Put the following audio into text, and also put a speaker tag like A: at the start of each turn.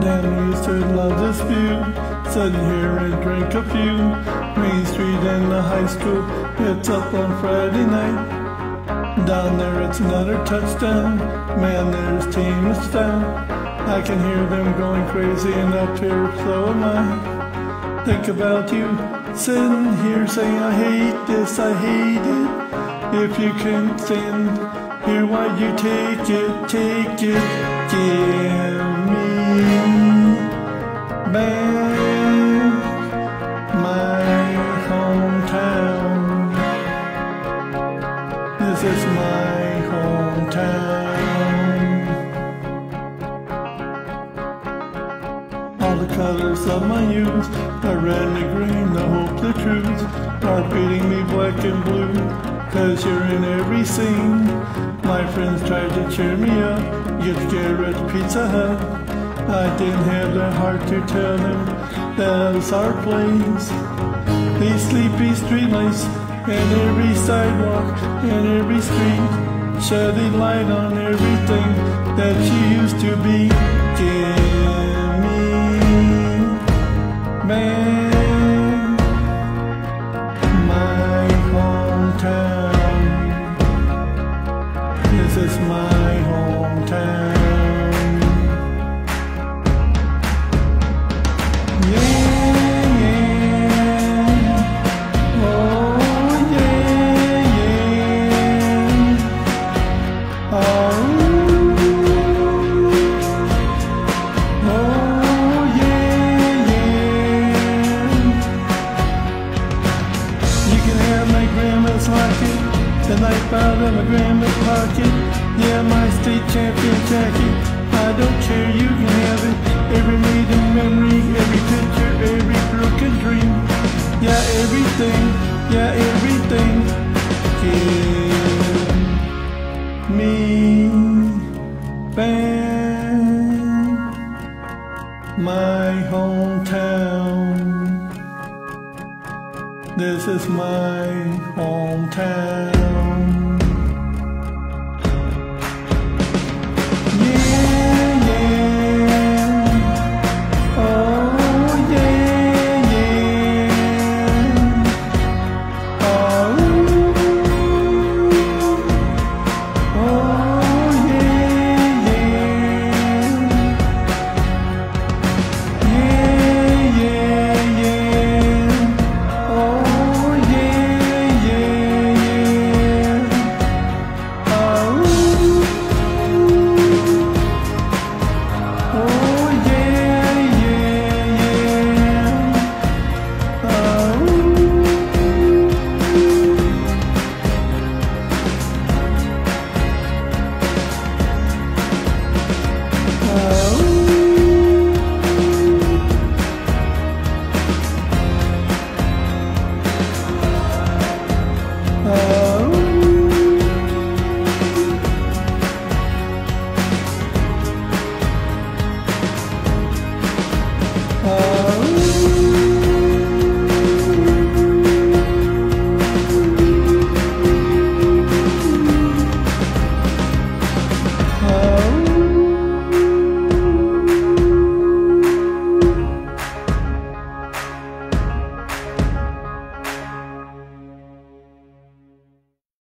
A: Down used to love this view. Sitting here and drink a few. Main Street and the high school. It's up on Friday night. Down there it's another touchdown. Man, there's team is down. I can hear them going crazy and up here so am I. Think about you sitting here saying I hate this, I hate it. If you can stand here, why you take it, take it, give me back the colors of my youth, the red, the green, the hope, the truth, are beating me black and blue. Cause you're in every scene. My friends tried to cheer me up, together at Pizza Hut. I didn't have the heart to tell them that was our place. These sleepy streetlights and every sidewalk and every street shedding light on everything that you used to be. Grandma's the knife out of my grandma's pocket. Yeah, my state champion jacket. I don't care, you can have it. Every maiden memory, every picture, every broken dream. Yeah, everything, yeah, everything. Give me back my hometown. This is my hometown.